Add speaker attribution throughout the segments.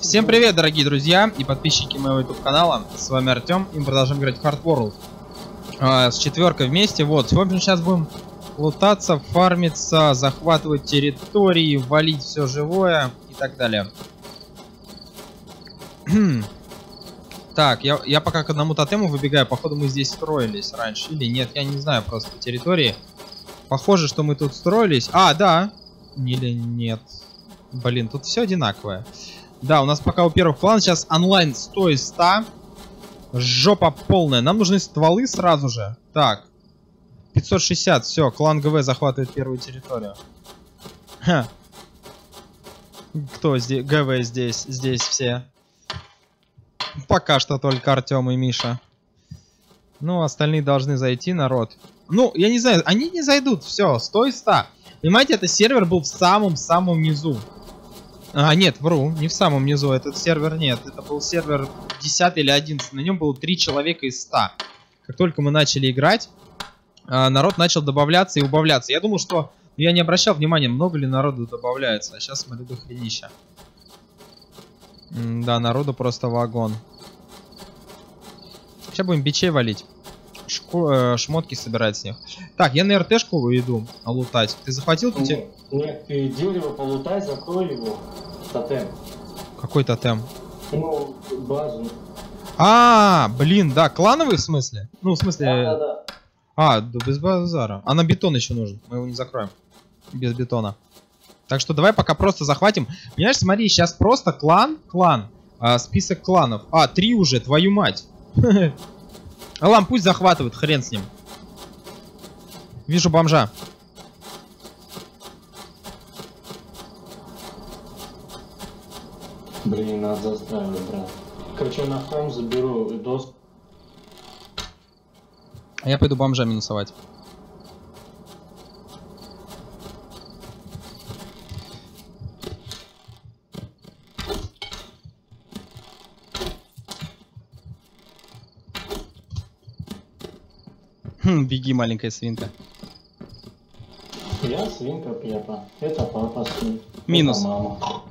Speaker 1: Всем привет, дорогие друзья и подписчики моего YouTube канала. С вами Артем, и мы продолжаем играть в Hard World. А, с четверкой вместе. Вот, в общем, сейчас будем лутаться, фармиться, захватывать территории, валить все живое и так далее. так, я, я пока к одному тотему выбегаю. Походу мы здесь строились раньше. Или нет, я не знаю просто территории. Похоже, что мы тут строились. А, да. Или нет. Блин, тут все одинаковое. Да, у нас пока у первых план сейчас онлайн 100 из 100. Жопа полная. Нам нужны стволы сразу же. Так. 560, все, клан ГВ захватывает первую территорию. Ха. Кто здесь? ГВ здесь, здесь все. Пока что только Артем и Миша. Ну, остальные должны зайти, народ. Ну, я не знаю, они не зайдут, все, 100 из 100. Понимаете, этот сервер был в самом-самом низу. А, нет, вру, не в самом низу, этот сервер нет. Это был сервер 10 или 11, на нем было 3 человека из 100. Как только мы начали играть, а, народ начал добавляться и убавляться. Я думал, что... Я не обращал внимания, много ли народу добавляется. А сейчас смотрю до хренища. М да, народу просто вагон. Сейчас будем бичей валить. Шко э, шмотки собирать с них. Так, я на РТшку иду лутать. Ты захватил?
Speaker 2: Нет, нет, ты дерево полутай, закрой его. Тотем.
Speaker 1: Какой тотем?
Speaker 2: Ну, базу.
Speaker 1: А, блин, да, клановый в смысле? Ну, в смысле...
Speaker 2: Да, да, да.
Speaker 1: А, да без базара. А на бетон еще нужен. Мы его не закроем. Без бетона. Так что давай пока просто захватим. Понимаешь, смотри, сейчас просто клан, клан, а, список кланов. А, три уже, твою мать. Алам, пусть захватывают, хрен с ним. Вижу бомжа.
Speaker 2: Блин, надо застраивать, брат. Короче, на хом заберу дос.
Speaker 1: А я пойду бомжа минусовать. Хм, беги, маленькая свинка.
Speaker 2: Я свинка Пепа. Это папа свин.
Speaker 1: Минус.
Speaker 2: Это мама.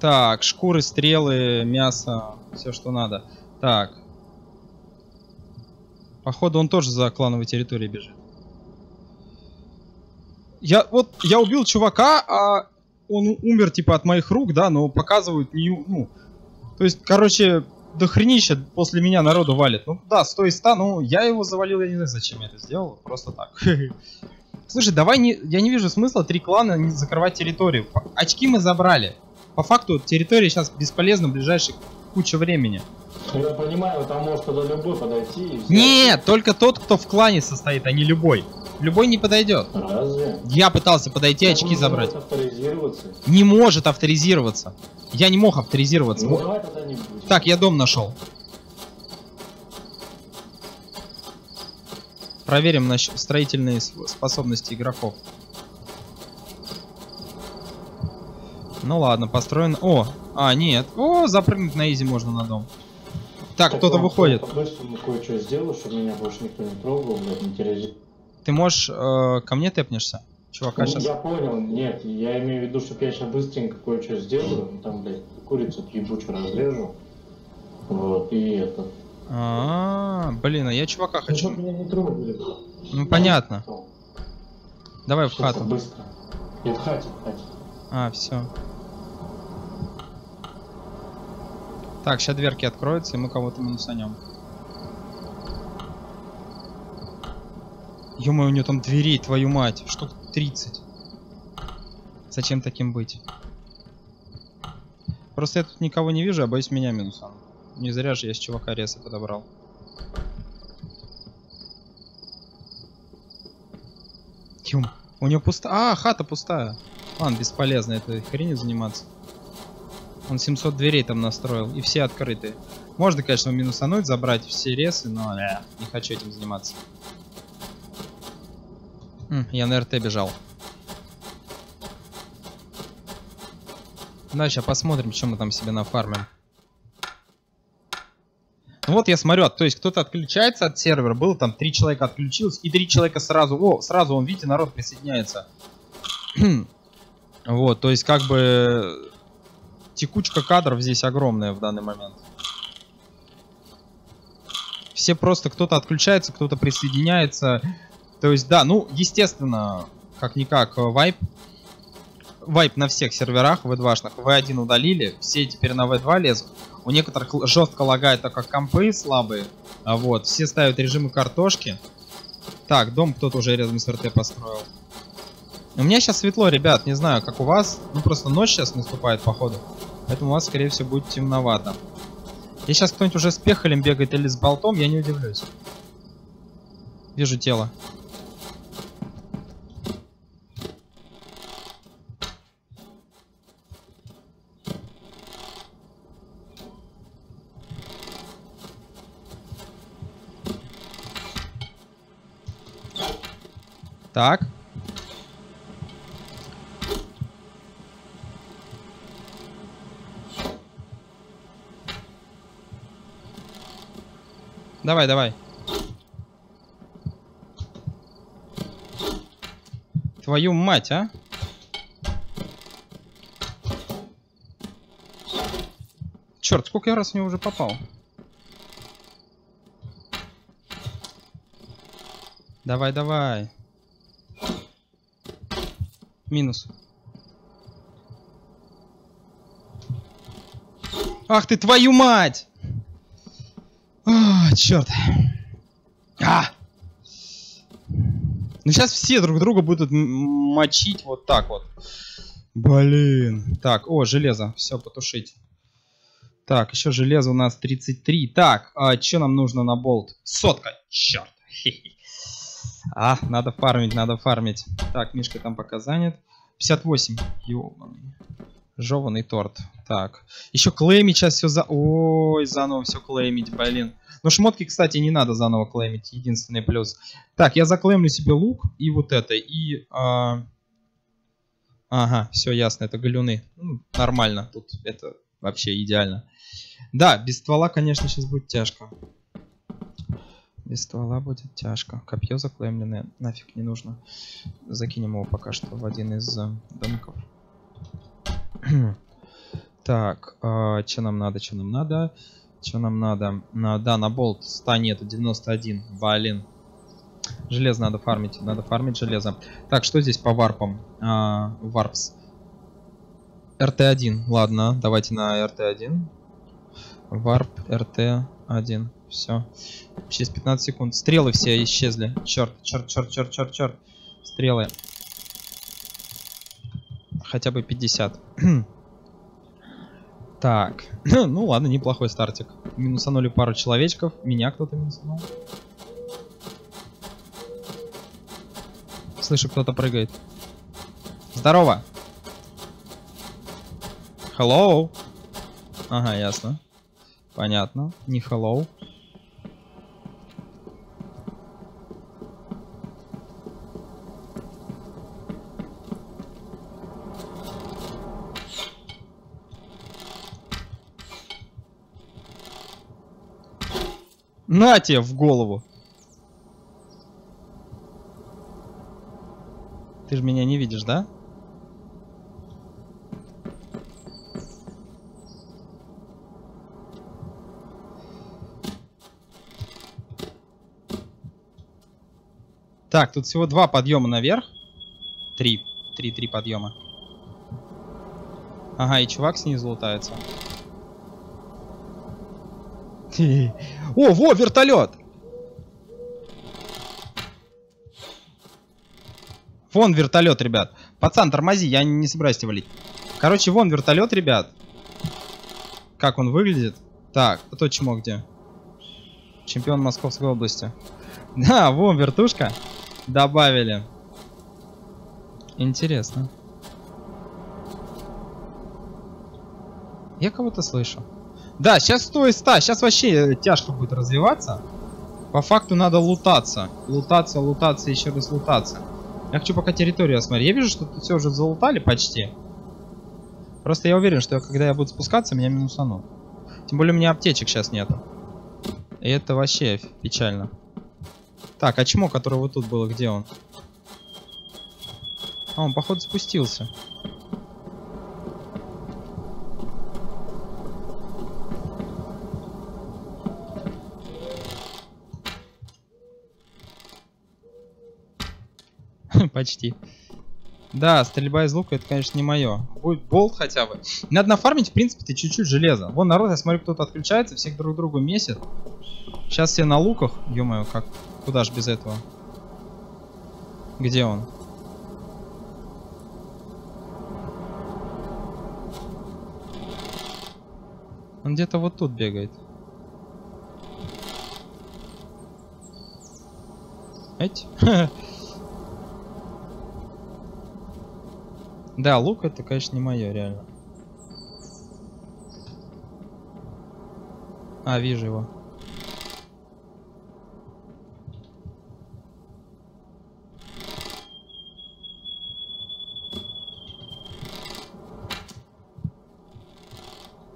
Speaker 1: Так, шкуры, стрелы, мясо, все что надо. Так. Походу он тоже за клановой территорией бежит. Я вот, я убил чувака, а он умер типа от моих рук, да, но показывают не, ну, то есть, короче, до хренища после меня народу валит. Ну да, 100 из 100, ну я его завалил, я не знаю, зачем я это сделал, просто так. Слушай, давай не, я не вижу смысла три клана не закрывать территорию. Очки мы забрали. По факту территория сейчас бесполезна в ближайших куча времени.
Speaker 2: Ну, Я понимаю, там может туда любой подойти и.
Speaker 1: Нет, только тот, кто в клане состоит, а не любой. Любой не подойдет.
Speaker 2: Разве?
Speaker 1: Я пытался подойти, очки
Speaker 2: Он не
Speaker 1: забрать.
Speaker 2: может авторизироваться.
Speaker 1: Не может авторизироваться. Я не мог авторизироваться.
Speaker 2: Ну давай тогда не будем.
Speaker 1: Так, я дом нашел. Проверим насчет строительные способности игроков. Ну ладно, построен. О, а, нет. О, запрыгнуть на изи можно на дом. Так, кто-то выходит.
Speaker 2: По-быстрому кое-что сделаю, чтобы меня больше никто не трогал, блядь, не терроризировал.
Speaker 1: Ты можешь э, ко мне тэпнешься? Чувака
Speaker 2: Ну,
Speaker 1: сейчас.
Speaker 2: Я понял, нет, я имею в виду, что я сейчас быстренько кое-что сделаю, ну, там, блядь, курицу ебучую разрежу. Вот, и это.
Speaker 1: А, блин, а я чувака хочу.
Speaker 2: меня не трогали.
Speaker 1: Ну понятно. Давай в хату.
Speaker 2: Быстро. И в хате, в хате.
Speaker 1: А, все. Так, сейчас дверки откроются, и мы кого-то минусанем. ё у него там дверей, твою мать. Штук 30. Зачем таким быть? Просто я тут никого не вижу, а боюсь меня минусом. Не зря же я с чувака реса подобрал. Юм, у него пустая. А, хата пустая. Ладно, бесполезно этой хренью заниматься. Он 700 дверей там настроил, и все открыты. Можно, конечно, минусануть, забрать все ресы, но э, не хочу этим заниматься. М, я на РТ бежал. Да, сейчас посмотрим, что мы там себе нафармим. Вот я смотрю, а, то есть кто-то отключается от сервера, было там три человека отключилось, и три человека сразу, о, сразу, он, видите, народ присоединяется. Вот, то есть как бы текучка кадров здесь огромная в данный момент. Все просто кто-то отключается, кто-то присоединяется. То есть, да, ну, естественно, как-никак, вайп. Вайп на всех серверах V2-шных. V1 удалили, все теперь на V2 лезут. У некоторых жестко лагает, так как компы слабые. А вот, все ставят режимы картошки. Так, дом кто-то уже рядом с РТ построил. У меня сейчас светло, ребят, не знаю, как у вас. Ну, просто ночь сейчас наступает, походу. Поэтому у вас, скорее всего, будет темновато. Если сейчас кто-нибудь уже с пехалем бегает или с болтом, я не удивлюсь. Вижу тело. Так. Давай, давай. Твою мать, а? Черт, сколько я раз в него уже попал? Давай, давай. Минус. Ах ты, твою мать! А, черт. А! Ну сейчас все друг друга будут мочить вот так вот. Блин. Так, о, железо. Все, потушить. Так, еще железо у нас 33. Так, а что нам нужно на болт? Сотка. Черт. А, надо фармить, надо фармить. Так, Мишка там пока занят. 58. Ёбаный. Жеванный торт. Так. Еще клеймить сейчас все за... Ой, заново все клеймить, блин. Ну, шмотки, кстати, не надо заново клеймить. Единственный плюс. Так, я заклеймлю себе лук и вот это. И... А... Ага, все ясно, это галюны. Ну, нормально, тут это вообще идеально. Да, без ствола, конечно, сейчас будет тяжко. Без ствола будет тяжко. Копье заклеймленное нафиг не нужно. Закинем его пока что в один из э, домков. так, э, что нам надо, что нам надо? Что нам надо? На, да, на болт 100 нету, 91. Блин. Железо надо фармить, надо фармить железо. Так, что здесь по варпам? А, варпс. РТ-1, ладно, давайте на РТ-1. Варп РТ-1, все. Через 15 секунд. Стрелы все исчезли. Черт, черт, черт, черт, черт, черт. Стрелы. Хотя бы 50. так. ну ладно, неплохой стартик. Минусанули пару человечков. Меня кто-то минусанул. Слышу, кто-то прыгает. Здорово. Hello. Ага, ясно. Понятно. Не hello. На тебе в голову. Ты же меня не видишь, да? Так, тут всего два подъема наверх. Три. Три, три подъема. Ага, и чувак снизу лутается. О, во, вертолет! Вон вертолет, ребят. Пацан, тормози, я не собираюсь тебя валить. Короче, вон вертолет, ребят. Как он выглядит? Так, а то чмо где? Чемпион Московской области. Да, вон вертушка. Добавили. Интересно. Я кого-то слышу. Да, сейчас 100 из 100. Сейчас вообще тяжко будет развиваться. По факту надо лутаться. Лутаться, лутаться, еще раз лутаться. Я хочу пока территорию осмотреть. Я вижу, что тут все уже залутали почти. Просто я уверен, что когда я буду спускаться, меня минусанут. Тем более у меня аптечек сейчас нету. И это вообще печально. Так, а чмо, которое вот тут было, где он? А, он, походу, спустился. Почти. Да, стрельба из лука это, конечно, не мое. Будет болт хотя бы. Надо нафармить, в принципе, чуть-чуть железа. Вон народ, я смотрю, кто-то отключается, всех друг другу месят. Сейчас все на луках. ё как. Куда ж без этого? Где он? Он где-то вот тут бегает. Эть? Да, лук это, конечно, не мое, реально. А, вижу его.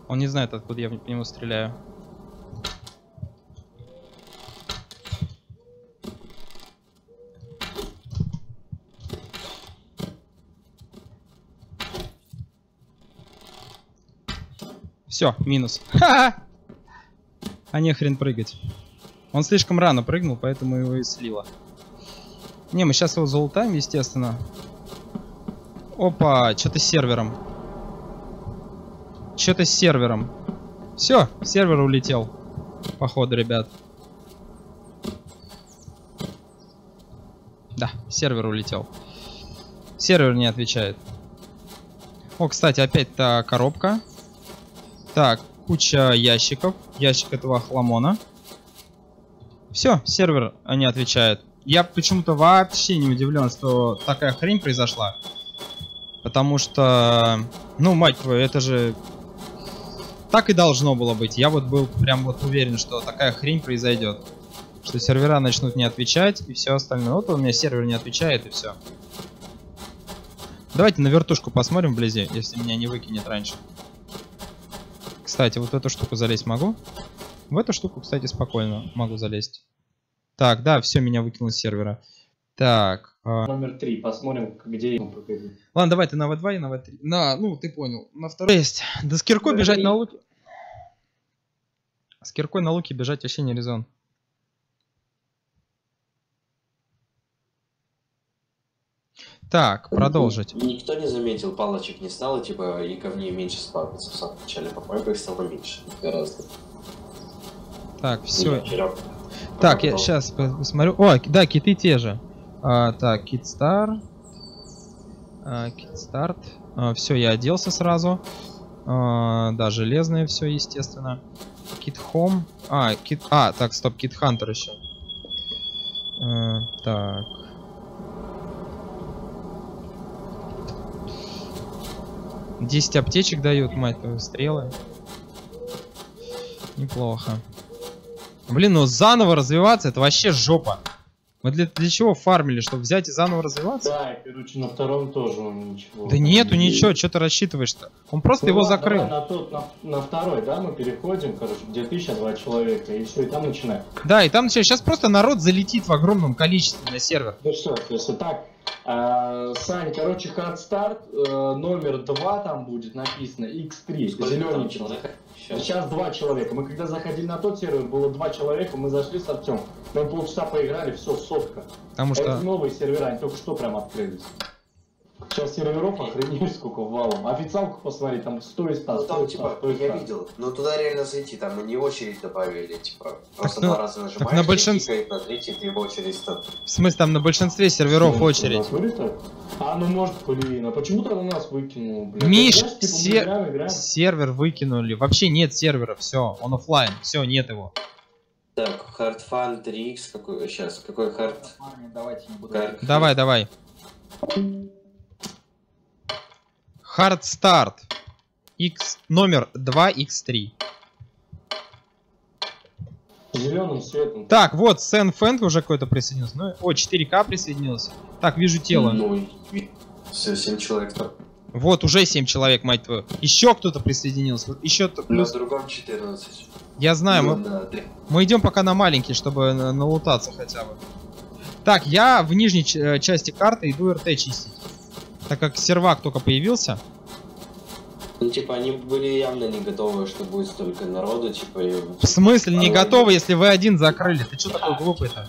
Speaker 1: Он не знает, откуда я по нему стреляю. Все, минус. Ха-ха! А не хрен прыгать. Он слишком рано прыгнул, поэтому его и слило. Не, мы сейчас его залутаем, естественно. Опа, что-то с сервером. Что-то с сервером. Все, сервер улетел. Походу, ребят. Да, сервер улетел. Сервер не отвечает. О, кстати, опять та коробка. Так, куча ящиков. Ящик этого хламона. Все, сервер не отвечает. Я почему-то вообще не удивлен, что такая хрень произошла. Потому что, ну, мать твою, это же так и должно было быть. Я вот был прям вот уверен, что такая хрень произойдет. Что сервера начнут не отвечать и все остальное. Вот у меня сервер не отвечает и все. Давайте на вертушку посмотрим вблизи, если меня не выкинет раньше. Кстати, вот в эту штуку залезть могу. В эту штуку, кстати, спокойно могу залезть. Так, да, все, меня выкинул с сервера. Так.
Speaker 2: Э... Номер три, посмотрим, где он
Speaker 1: Ладно, давай ты на В2 и на В3. На, ну, ты понял. На второй есть. Да с киркой бежать на луке. С киркой на луке бежать вообще не резон. Так, продолжить.
Speaker 3: Никто не заметил, палочек не стало, типа, и говней меньше спавнится в самом начале. По-моему, их стало меньше. Гораздо.
Speaker 1: Так, все. Так, я сейчас посмотрю. О, да, киты те же. А, так, кит стар. А, кит старт. А, все, я оделся сразу. А, да, железное все, естественно. Кит хом. А, кит... А, так, стоп, кит хантер еще. А, так. 10 аптечек дают, мать твою, стрелы. Неплохо. Блин, ну заново развиваться, это вообще жопа. Мы для, для чего фармили? Чтобы взять и заново развиваться?
Speaker 2: Да, короче, на втором тоже он ничего.
Speaker 1: Да нету ничего, что ты рассчитываешь-то? Он просто ну, его ладно, закрыл.
Speaker 2: на, тот, на, на второй, да, мы переходим, короче, где ты сейчас два человека, и все, и там начинаем.
Speaker 1: Да, и там. Сейчас просто народ залетит в огромном количестве на сервер.
Speaker 2: Ну что, если так, Сань, короче, hard start э, номер два там будет написано X3, зеленый человек. Сейчас. Сейчас два человека. Мы когда заходили на тот сервер, было два человека, мы зашли с Артем. Мы полчаса поиграли, все, сотка.
Speaker 1: Потому что... Это
Speaker 2: новые сервера, они только что прям открылись. Сейчас серверов охренеть сколько валом. Официалку посмотри, там 100 из 100,
Speaker 3: ну, там, типа, 100 я видел, но туда реально зайти, там не очередь добавили, типа, просто так, два ну, раза нажимаешь,
Speaker 1: на большинстве...
Speaker 3: на третий ты в очередь стоит.
Speaker 1: В смысле, там на большинстве серверов ну, очередь.
Speaker 2: А, ну может, блин, а почему тогда нас выкинул, блин?
Speaker 1: Миш, типа, сервер выкинули, вообще нет сервера, все, он офлайн, все, нет его.
Speaker 3: Так, Fun 3X, какой сейчас, какой Hard...
Speaker 1: Давайте не буду. Давай, давай. Hard Start. X номер 2x3.
Speaker 2: Зеленым светом.
Speaker 1: Так, вот, Сэн Фэнк уже какой-то присоединился. Ну, о, 4К присоединился. Так, вижу тело.
Speaker 3: Ну, все, 7 человек там.
Speaker 1: Вот, уже 7 человек, мать твою. Еще кто-то присоединился. Еще -то
Speaker 3: плюс... На другом 14.
Speaker 1: Я знаю, ну, мы, да, мы идем пока на маленький, чтобы налутаться хотя бы. Так, я в нижней э, части карты иду РТ чистить так как сервак только появился.
Speaker 3: Ну, типа, они были явно не готовы, что будет столько народу, типа... И...
Speaker 1: В смысле не готовы, если вы один закрыли? Ты что такой глупый-то?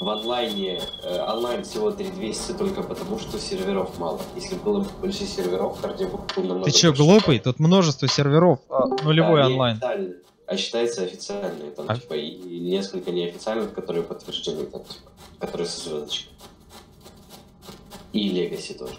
Speaker 3: в онлайне, э, онлайн всего 3200 только потому, что серверов мало. Если было бы больше серверов, кардиобук был намного
Speaker 1: Ты
Speaker 3: больше.
Speaker 1: глупый? Тут множество серверов, а, нулевой
Speaker 3: Да,
Speaker 1: онлайн.
Speaker 3: А считается официальные, там,
Speaker 1: А-
Speaker 3: типа, и, и несколько неофициальных, которые подтверждены, там, типа, которые со звездочкой. И Legacy тоже.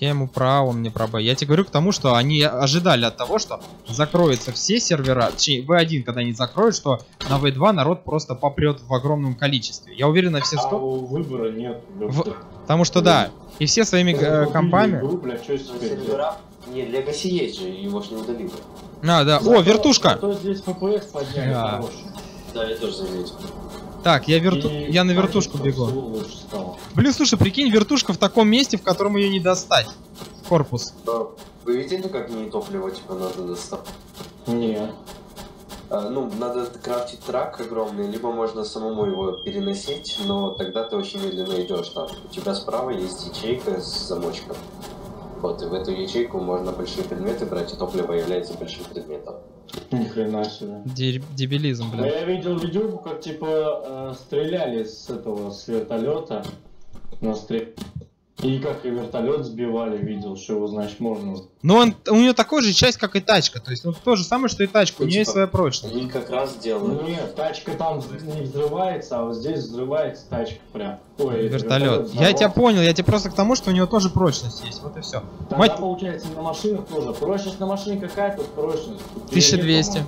Speaker 1: Я ему про А, он мне про Б. Я тебе говорю к тому, что они ожидали от того, что закроются все сервера, точнее, V1, когда они закроют, что на V2 народ просто попрет в огромном количестве. Я уверен на все
Speaker 2: А
Speaker 1: сто...
Speaker 2: у выбора нет.
Speaker 1: В- Потому что да, и все своими э, компами...
Speaker 2: Игру, бля,
Speaker 3: сервера... Не, Legacy есть же, его ж не удалили.
Speaker 1: А, да. О, вертушка!
Speaker 2: Зато здесь FPS подняли.
Speaker 1: Да,
Speaker 3: я тоже заметил.
Speaker 1: Так, я, верту... Я на вертушку бегу. Блин, слушай, прикинь, вертушка в таком месте, в котором ее не достать. Корпус.
Speaker 3: Вы видели, как не топливо, типа, надо достать?
Speaker 2: Нет.
Speaker 3: А, ну, надо крафтить трак огромный, либо можно самому его переносить, но тогда ты очень медленно идешь. Там у тебя справа есть ячейка с замочком. Вот, и в эту ячейку можно большие предметы брать, и топливо является большим предметом.
Speaker 2: Ни хрена себе.
Speaker 1: Де- Дебилизм, блин.
Speaker 2: я видел видео, как типа э, стреляли с этого с вертолета на стрель. И как и вертолет сбивали, видел, что его, значит, можно.
Speaker 1: Но он, у нее такой же часть, как и тачка. То есть, ну, то же самое, что и тачка. У
Speaker 3: Ну,
Speaker 1: нее есть
Speaker 3: типа,
Speaker 1: своя прочность.
Speaker 3: Они как раз
Speaker 2: Ну
Speaker 3: делают...
Speaker 2: нет, тачка там не взрывается, а вот здесь взрывается тачка прям. Ой,
Speaker 1: Вертолет. Я
Speaker 2: взорвался.
Speaker 1: тебя понял, я тебе просто к тому, что у него тоже прочность есть. Вот и все.
Speaker 2: Тогда
Speaker 1: Мать-
Speaker 2: получается на машинах тоже. Прочность на машине какая тут прочность?
Speaker 1: 1200.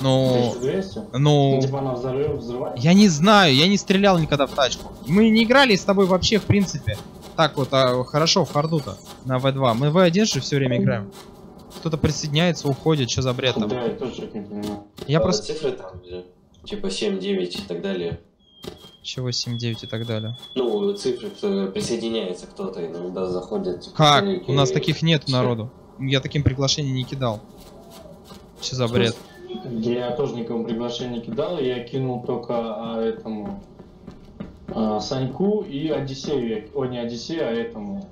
Speaker 1: Ну,
Speaker 2: 1200? Ну,
Speaker 1: ну,
Speaker 2: типа она взрыв, взрывает?
Speaker 1: я не знаю, я не стрелял никогда в тачку. Мы не играли с тобой вообще, в принципе. Так вот, а, хорошо, в харду-то, на V2. Мы в V1 же все время играем. Кто-то присоединяется, уходит, что за бред там.
Speaker 2: Да, я тоже не понимаю.
Speaker 1: Я
Speaker 3: а,
Speaker 1: просто...
Speaker 3: Цифры там, типа 7, 9 и так далее.
Speaker 1: Чего 7-9 и так далее.
Speaker 3: Ну, цифры, присоединяется кто-то, иногда заходят. Типа,
Speaker 1: Как? У нас
Speaker 3: и-
Speaker 1: таких нет
Speaker 3: всё.
Speaker 1: народу. Я таким приглашений не кидал. Что за бред?
Speaker 2: Я тоже никому приглашение не кидал, я кинул только а, этому а, Саньку и Одиссею. О, не Одиссею, а этому.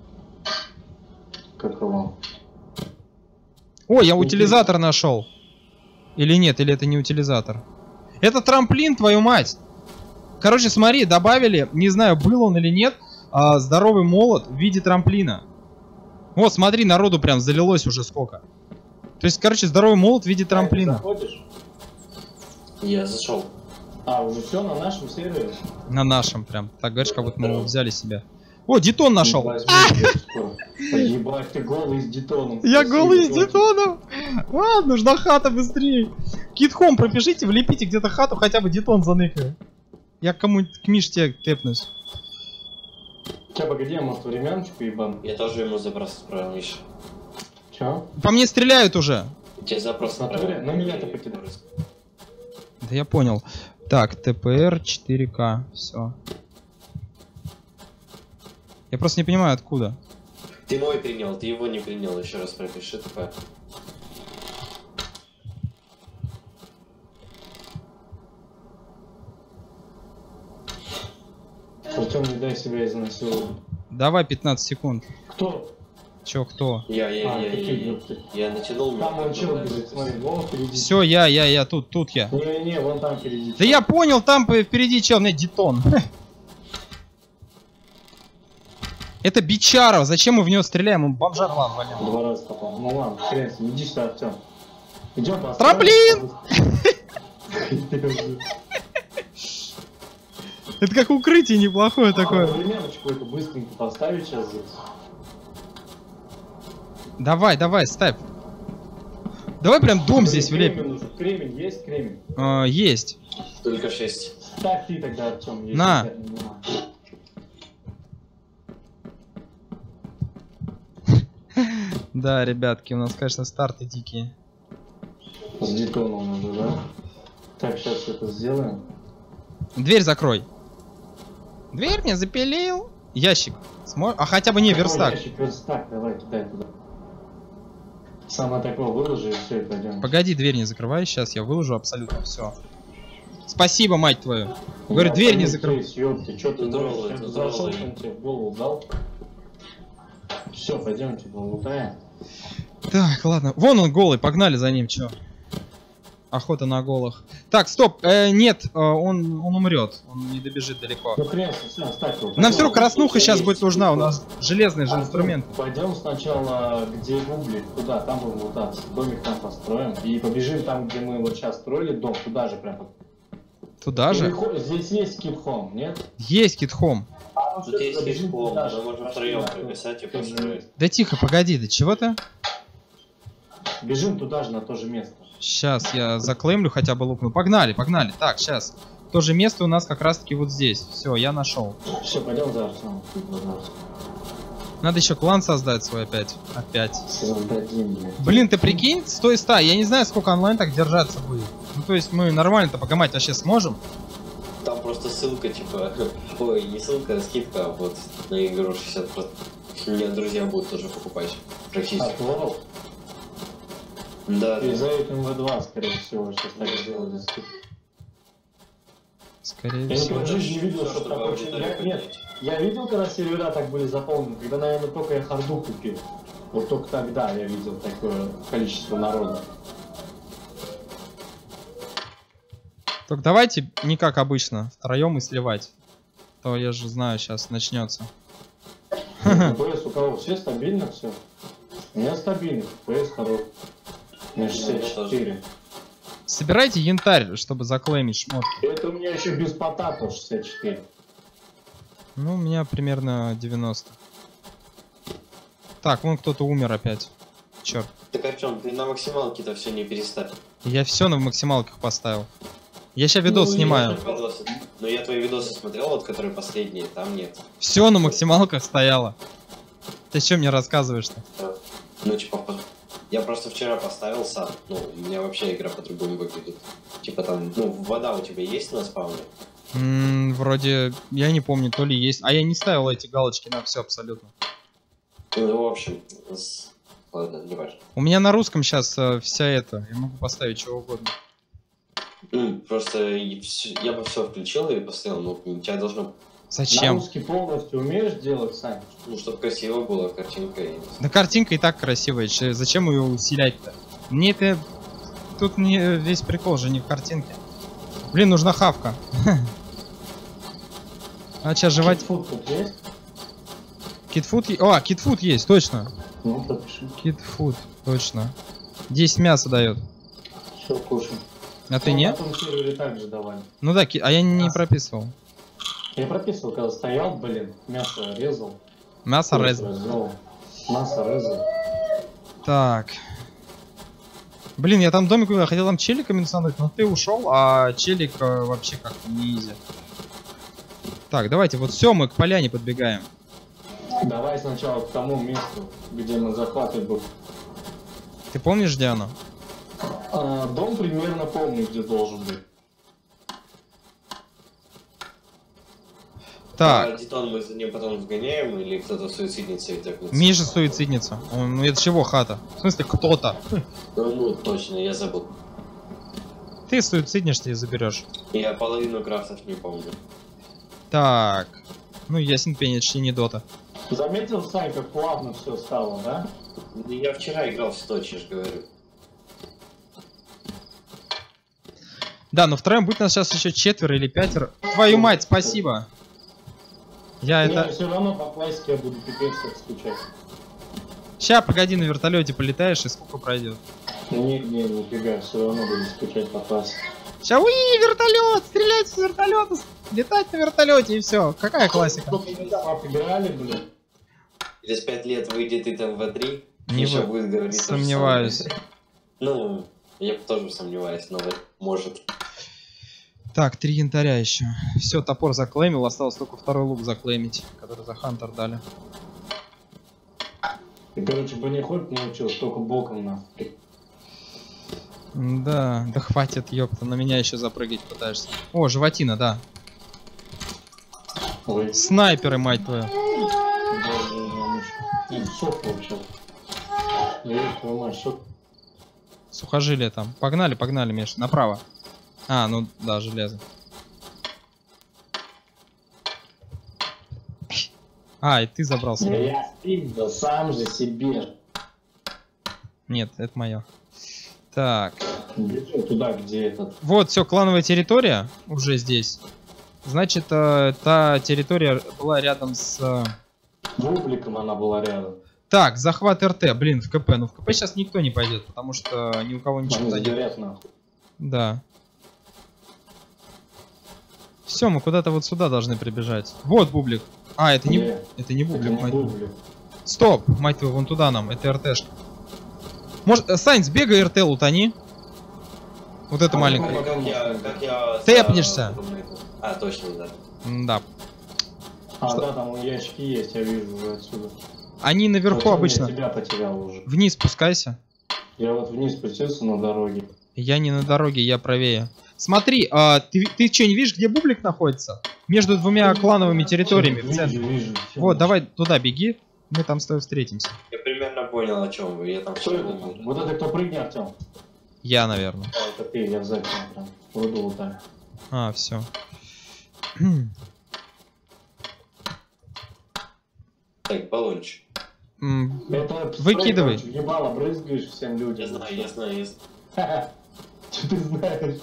Speaker 2: Как его?
Speaker 1: О, я утилизатор нашел. Или нет, или это не утилизатор. Это трамплин, твою мать. Короче, смотри, добавили, не знаю, был он или нет, а, здоровый молот в виде трамплина. Вот, смотри, народу прям залилось уже сколько. То есть, короче, здоровый молот в виде
Speaker 2: Ты
Speaker 1: трамплина.
Speaker 2: заходишь?
Speaker 3: Я зашел.
Speaker 2: А, уже все на нашем сервере?
Speaker 1: На нашем прям. Так говоришь, как будто мы его взяли себе. О, детон нашел.
Speaker 2: Возьми, блядь, скоро. Ебать, ты голый с детоном.
Speaker 1: Я голый с детоном. А, нужна хата быстрее. Китхом пропишите, влепите где-то хату, хотя бы детон заныкаю. Я к кому-нибудь к Миш тебе тэпнусь.
Speaker 2: Че, погоди, я, может, временочку ебан?
Speaker 3: Я тоже ему запрос отправил, Миша.
Speaker 2: Че?
Speaker 1: По мне стреляют уже.
Speaker 3: Тебе запрос
Speaker 2: Смотри,
Speaker 3: отправил.
Speaker 2: на меня-то покидай.
Speaker 1: Да я понял. Так, ТПР 4К. Все. Я просто не понимаю, откуда.
Speaker 3: Ты мой принял, ты его не принял, еще раз пропиши ТП.
Speaker 2: Артем, не дай себя изнасиловать.
Speaker 1: Давай 15 секунд.
Speaker 2: Кто?
Speaker 1: Чё, кто?
Speaker 3: Я, я,
Speaker 2: А,
Speaker 3: я, я, я, я натянул.
Speaker 2: Там
Speaker 3: меня
Speaker 2: он чел бежит, смотри, вон впереди.
Speaker 1: Все, я, я, я, тут, тут я.
Speaker 2: Не-не, вон там впереди.
Speaker 1: Да я понял, там впереди чел, нет, детон. Это Бичаров, зачем мы в него стреляем? Он бомжар ладно, валим.
Speaker 2: Два раза попал. Ну ладно, хрен с ним, иди сюда, Артем. Идем по
Speaker 1: Трамплин! Это как укрытие неплохое такое.
Speaker 2: Временочку эту быстренько поставить сейчас здесь.
Speaker 1: Давай, давай, ставь. Давай прям дом здесь
Speaker 2: Кремень
Speaker 1: влепим.
Speaker 2: нужен. Кремень есть, кремень.
Speaker 1: А, есть.
Speaker 3: Только 6.
Speaker 2: Ставь ты тогда, Артем. если
Speaker 1: На. Да, ребятки, у нас, конечно, старты дикие.
Speaker 2: С детоном надо, да? Так, сейчас это сделаем.
Speaker 1: Дверь закрой. Дверь мне запилил. Ящик. Смо- А хотя бы не
Speaker 2: Какой
Speaker 1: верстак.
Speaker 2: ящик? верстак, давай, кидай туда. Самое такое выложи и все, и пойдем.
Speaker 1: Погоди, дверь не закрывай, сейчас я выложу абсолютно все. Спасибо, мать твою. Говорю,
Speaker 2: Я
Speaker 1: дверь не закрывай.
Speaker 2: ёпты, чё ты
Speaker 3: Здорово, здорово,
Speaker 2: Зашел, он тебе в голову дал. Все, пойдемте, полутаем.
Speaker 1: Так, ладно. Вон он голый, погнали за ним, чё. Охота на голых. Так, стоп, э, нет, э, он, он умрет, он не добежит далеко.
Speaker 2: Ну хрен, все, оставь его.
Speaker 1: Нам все равно краснуха сейчас
Speaker 3: есть
Speaker 1: будет нужна, у нас железные же
Speaker 2: А,
Speaker 1: инструменты.
Speaker 2: Пойдем сначала, где угли, туда, там будем лутаться. Домик там построим. И побежим там, где мы вот сейчас строили дом, туда же прям.
Speaker 1: Туда
Speaker 2: Или
Speaker 1: же?
Speaker 2: хо- Здесь есть китхом, нет?
Speaker 1: Есть китхом.
Speaker 2: А, ну
Speaker 3: Тут есть
Speaker 2: же.
Speaker 3: мы можем втроем
Speaker 2: да,
Speaker 3: прописать и построить.
Speaker 1: Да тихо, погоди, да чего ты?
Speaker 2: Бежим туда же, на то же место.
Speaker 1: Сейчас я заклеймлю хотя бы лук. Ну погнали, погнали. Так, сейчас. То же место у нас как раз таки вот здесь. Все, я нашел.
Speaker 2: Все, пойдем за Арсеном. За
Speaker 1: Надо еще клан создать свой опять. Опять.
Speaker 2: Создадим.
Speaker 1: Блин, ты прикинь, стой ста, я не знаю, сколько онлайн так держаться будет. Ну то есть мы нормально-то погамать вообще сможем.
Speaker 3: Там просто ссылка, типа, ой, не ссылка, а скидка вот на игру 60%. У меня друзья будут тоже покупать. Практически.
Speaker 2: От воров.
Speaker 3: Да,
Speaker 2: И
Speaker 3: да.
Speaker 2: за этим В2, скорее всего, сейчас так сделали.
Speaker 1: Скорее
Speaker 2: Я
Speaker 1: всего.
Speaker 2: никогда в жизни не видел, что такое.
Speaker 3: аудиторию
Speaker 2: Я- Нет, я видел, когда сервера так были заполнены, когда, наверное, только я харду купил. Вот только тогда я видел такое количество народа.
Speaker 1: Только давайте не как обычно, втроем и сливать. То я же знаю, сейчас начнется.
Speaker 2: ПС у кого? Все стабильно, все. У меня стабильно, ПС хорош. У меня 64.
Speaker 1: Собирайте янтарь, чтобы заклеймить шмотки.
Speaker 2: Это у меня еще без потапа 64.
Speaker 1: Ну, у меня примерно 90. Так, вон кто-то умер опять. Черт.
Speaker 3: Так Артем, ты на максималке-то все не переставь.
Speaker 1: Я все на максималках поставил. Я сейчас видос
Speaker 2: Ну,
Speaker 1: снимаю.
Speaker 3: Я твои видосы- Но я твои видосы смотрел, вот которые последние, там нет.
Speaker 1: Все на максималках стояло. Ты что мне рассказываешь-то?
Speaker 3: Ну, типа, я просто вчера поставил сам. Ну, у меня вообще игра по-другому выглядит. Типа там, ну, вода у тебя есть на спауне?
Speaker 1: М, вроде, я не помню, то ли есть. А я не ставил эти галочки на все абсолютно.
Speaker 3: Ну, в общем, с- ладно, не важно.
Speaker 1: У меня на русском сейчас вся это. Я могу поставить чего угодно.
Speaker 3: М, Просто я бы все включил и поставил, ну, у тебя должно,
Speaker 2: На
Speaker 1: Зачем?
Speaker 2: русский полностью умеешь делать, Сань?
Speaker 3: ну, чтобы красиво было, картинка. и-
Speaker 1: Да картинка и так красивая. Зачем ее усилять-то? Мне это... Тут не весь прикол же не в картинке. Блин, нужна хавка. А сейчас жевать...
Speaker 2: Фуд тут есть?
Speaker 1: Китфуд... О, китфуд есть, точно.
Speaker 2: Ну, пропиши.
Speaker 1: Китфуд, точно. 10 мяса дает.
Speaker 2: Все, кушай.
Speaker 1: А ты
Speaker 2: Ну,
Speaker 1: нет?
Speaker 2: На.
Speaker 1: Ну да, а я не прописывал.
Speaker 2: Я прописывал, когда стоял, блин, мясо резал.
Speaker 1: Мясо резал.
Speaker 2: Мясо резал.
Speaker 1: Так. Блин, я там домик я хотел там челика минусануть, но ты ушел, а челик э, вообще как-то не изи. Так, давайте, вот все, мы к поляне подбегаем.
Speaker 2: Давай сначала к тому месту, где мы захватывать будем.
Speaker 1: Ты помнишь, где оно?
Speaker 2: А, дом примерно помню, где должен быть.
Speaker 1: Так,
Speaker 3: А Дитон мы за ним потом сгоняем или кто-то суицидница и так вот?
Speaker 1: Миша суицидница. Он, ну это чего хата? В смысле, кто-то?
Speaker 3: Ну, ну, точно, я забыл.
Speaker 1: Ты суициднишься и заберешь.
Speaker 3: Я половину крафтов не помню.
Speaker 1: Так. Ну, ясен это не дота.
Speaker 2: Заметил, Сань, как плавно все стало, да?
Speaker 3: Я вчера играл в Сточи, я же говорю.
Speaker 1: Да, но втроем будет нас сейчас еще четверо или пятеро. Твою мать, спасибо. Я это...
Speaker 2: все равно по классике я буду пипец как скучать.
Speaker 1: Ща, погоди, на вертолете полетаешь, и сколько пройдет?
Speaker 2: Не, не, нифига, все равно буду скучать по классике.
Speaker 1: Ща, уи, вертолет, стрелять с вертолета, летать на вертолете и все. Какая классика?
Speaker 2: Сколько мы там отыграли, блин.
Speaker 3: Через пять лет выйдет и там в 3
Speaker 1: Не
Speaker 3: Миша
Speaker 1: вы-
Speaker 3: будет говорить.
Speaker 1: Сомневаюсь.
Speaker 3: Ну, я тоже сомневаюсь, но может.
Speaker 1: Так, три янтаря еще. Все, топор заклеймил, осталось только второй лук заклеймить, который за Хантер дали.
Speaker 2: Ты, короче, бы не хоть научился, только боком нахуй.
Speaker 1: Да, да хватит, ёпта, на меня еще запрыгать пытаешься. О, животина, да.
Speaker 2: Ой,
Speaker 1: Снайперы, мать твою.
Speaker 2: сок получил. Мать, сок.
Speaker 1: Сухожилие там. Погнали, погнали, Миш, направо. А, ну да, железо. А, и ты забрался.
Speaker 2: Я спиздил сам же себе.
Speaker 1: Нет, это мое. Так.
Speaker 2: Туда, где этот.
Speaker 1: Вот, все, клановая территория уже здесь. Значит, э, та территория была рядом с... э,
Speaker 2: Бубликом она была рядом.
Speaker 1: Так, захват РТ, блин, в КП. Ну, в КП сейчас никто не пойдет, потому что ни у кого ничего
Speaker 2: сгорят нахуй.
Speaker 1: Да. Все, мы куда-то вот сюда должны прибежать. Вот бублик. А, это не,
Speaker 2: Не,
Speaker 1: это не
Speaker 2: это
Speaker 1: бублик,
Speaker 2: не
Speaker 1: мать
Speaker 2: бублик.
Speaker 1: Стоп, мать твою, вон туда нам, это РТшка. Может, э, Сань, сбегай РТ лутани. Вот это
Speaker 2: А,
Speaker 1: маленькое.
Speaker 3: Как я, как я...
Speaker 1: Тэпнешься.
Speaker 3: А, точно, да.
Speaker 1: Да.
Speaker 2: А,
Speaker 1: Что?
Speaker 2: да, там ящики есть, я вижу уже отсюда.
Speaker 1: Они наверху
Speaker 2: Причем
Speaker 1: обычно.
Speaker 2: Я тебя потерял уже.
Speaker 1: Вниз спускайся.
Speaker 2: Я вот вниз спустился на дороге.
Speaker 1: Я не на дороге, я правее. Смотри, а, ты, ты что, не видишь, где бублик находится? Между двумя клановыми территориями в
Speaker 2: Вижу,
Speaker 1: центре.
Speaker 2: вижу. всё.
Speaker 1: Вот, давай туда беги. Мы там с тобой встретимся.
Speaker 3: Я примерно понял, о чем вы. Я там все?
Speaker 2: Вот это кто прыгни, Артем?
Speaker 1: Я, наверное.
Speaker 2: А, это ты, я в прям. Буду вот так.
Speaker 1: А, все.
Speaker 3: Так, баллончик.
Speaker 2: Это
Speaker 1: Выкидывай.
Speaker 2: ебало брызгаешь всем людям.
Speaker 3: Я знаю, я знаю, я знаю.
Speaker 2: Что ты знаешь?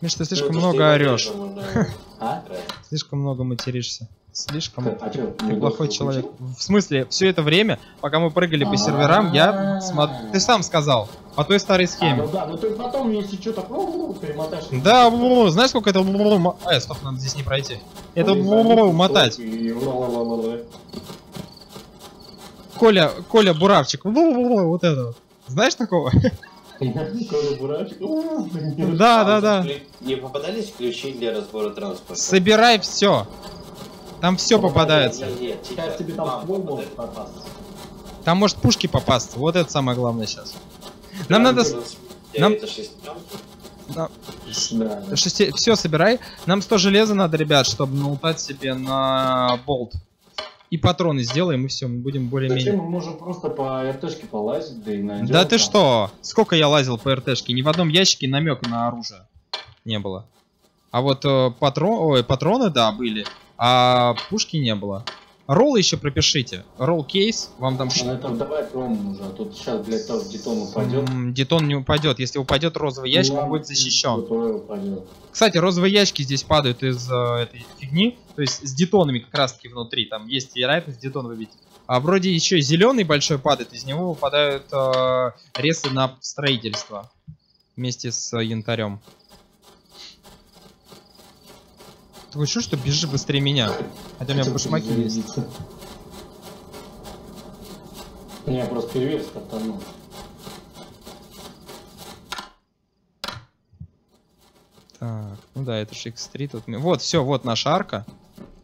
Speaker 1: Миш, ты
Speaker 3: Ну,
Speaker 1: слишком
Speaker 3: что
Speaker 1: много орешь.
Speaker 2: А?
Speaker 1: Слишком много материшься. Слишком.
Speaker 2: А
Speaker 1: Ты плохой человек. В смысле, все это время, пока мы прыгали по серверам, я смотрю. Ты сам сказал. По той старой
Speaker 2: А, ну
Speaker 1: схеме.
Speaker 2: да, ну ты потом, если что, так ну, перемотаешь.
Speaker 1: Да, бу-бу-бу, знаешь, сколько это Э, стоп, надо здесь не пройти. Это мотать. Коля, Коля Буравчик. Вот это вот. Знаешь такого? Да, да, да.
Speaker 3: Не попадались ключи для разбора транспорта?
Speaker 1: Собирай все. Там все попадается.
Speaker 2: Сейчас тебе там ствол может попасться.
Speaker 1: Там может пушки попасться. Вот это самое главное сейчас. Нам надо... с-
Speaker 3: Я
Speaker 1: нам-?
Speaker 2: Да.
Speaker 1: Все собирай. Нам 100 железа надо, ребят, чтобы налутать себе на болт. И патроны сделаем, и все, мы будем
Speaker 2: Зачем
Speaker 1: более-менее...
Speaker 2: мы можем просто по РТшке полазить, да и найдем.
Speaker 1: Да ты что? Сколько я лазил по РТшке? Ни в одном ящике намека на оружие не было. А вот э, патрон... Ой, патроны, да, были. А пушки не было. Ролл еще пропишите. Ролл кейс. Вам там...
Speaker 2: Ну это давай промом уже, а тут сейчас, блядь, тоже детон упадет.
Speaker 1: М, Детон не упадет. Если упадет розовый ящик, он будет защищен. Кстати, розовые ящики здесь падают из э, этой фигни, то есть с детонами как раз таки внутри, там есть вероятность детон выбить. А вроде еще зеленый большой падает, из него выпадают э, ресы на строительство вместе с э, янтарем. Ты что, что бежишь быстрее меня? Хотя у меня башмаки есть.
Speaker 2: я просто переверс.
Speaker 1: Так, ну да, это же X3 тут. Вот, все, вот наша арка.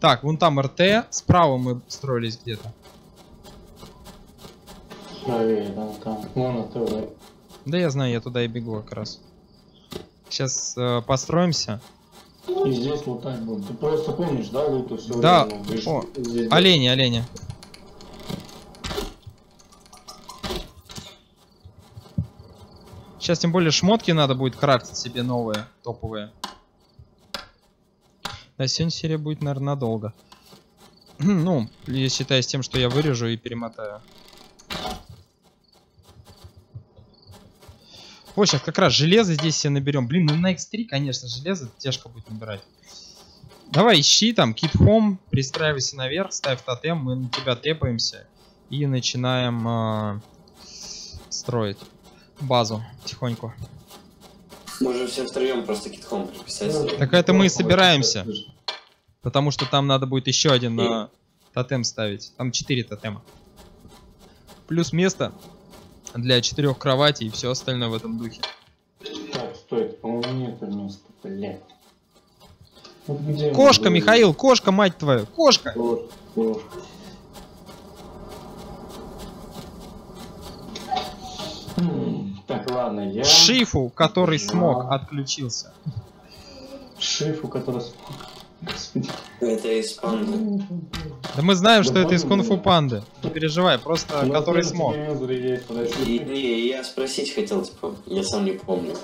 Speaker 1: Так, вон там РТ, справа мы строились где-то.
Speaker 2: Правее, там, это, да.
Speaker 1: Да я знаю, я туда и бегу как раз. Сейчас построимся.
Speaker 2: И здесь лутать будем. Ты просто помнишь, да, луту все
Speaker 1: Да.
Speaker 2: время?
Speaker 1: О,
Speaker 2: здесь-
Speaker 1: Олени, олени. Сейчас тем более шмотки надо будет крафтить себе новые, топовые. Да, сегодня серия будет, наверное, надолго. Ну, я считаю с тем, что я вырежу и перемотаю. Вот сейчас как раз железо здесь все наберем. Блин, ну на X3, конечно, железо тяжко будет набирать. Давай, ищи там кит home, пристраивайся наверх, ставь тотем, мы на тебя тэпаемся и начинаем э, строить базу тихоньку.
Speaker 3: Можем все втроем просто китхом приписать.
Speaker 1: Так это мы и собираемся. Потому что там надо будет еще один э, тотем ставить. Там 4 тотема. Плюс место для четырех кроватей и все остальное в этом духе.
Speaker 2: Так, стой, по-моему, нет места, блядь. Вот где
Speaker 1: Кошка,
Speaker 2: были?
Speaker 1: Михаил, кошка, мать твою, кошка!
Speaker 2: Кошка, кошка. М, Так, ладно, я...
Speaker 1: Шифу, который смог, отключился.
Speaker 2: Шифу, который... смог.
Speaker 3: Это из панды.
Speaker 1: Да мы знаем, что это из кунг-фу панды. Не переживай, просто который смог.
Speaker 3: И, не, я спросить хотел, типа, я сам не помню.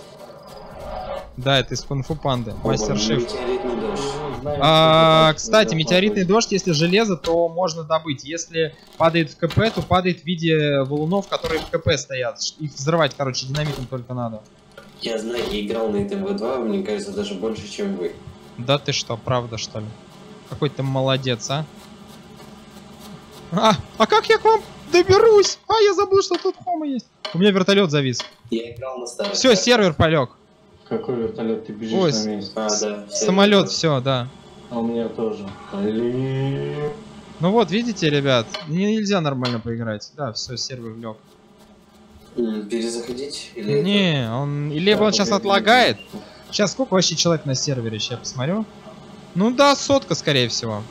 Speaker 1: Да, это из кунг-фу панды. Мастер Шиф.
Speaker 2: Знаем,
Speaker 1: А, кстати, метеоритный дождь, если железо, то можно добыть. Если падает в КП, то падает в виде валунов, которые в КП стоят. Их взрывать, короче, динамитом только надо.
Speaker 3: Я знаю, я играл на этом В2, мне кажется, даже больше, чем вы.
Speaker 1: Да ты что, правда что ли? Какой ты молодец, а? А, а как я к вам доберусь? А, я забыл, что тут хома есть. У меня вертолет завис.
Speaker 3: Я играл на.
Speaker 1: Все, сервер полег.
Speaker 2: Какой вертолет ты бежишь
Speaker 1: Ой,
Speaker 2: на
Speaker 1: с-
Speaker 2: месте?
Speaker 3: А, да.
Speaker 1: Самолет, все, да.
Speaker 2: А у меня тоже. Блин.
Speaker 1: Ну вот, видите, ребят, мне нельзя нормально поиграть. Да, все, сервер лег.
Speaker 3: Перезаходить? Или это-
Speaker 1: Не, он... Либо он
Speaker 2: Так,
Speaker 1: сейчас отлагает. Сейчас сколько вообще человек на сервере? Сейчас посмотрю. Ну да, сотка, скорее всего.